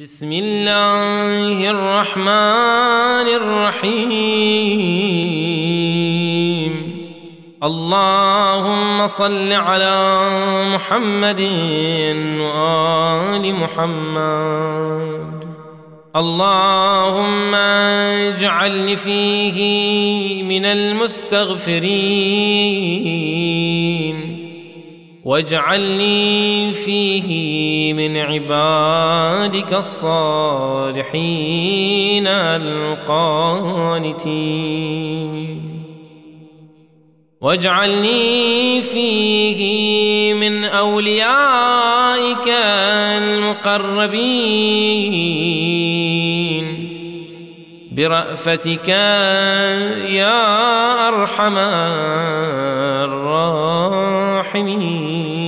بسم الله الرحمن الرحيم. اللهم صل على محمد وآل محمد. اللهم اجعل فيه من المستغفرين. واجعلني فيه من عبادك الصالحين القانتين. واجعلني فيه من أوليائك المقربين. برأفتك يا أرحم الراحمين.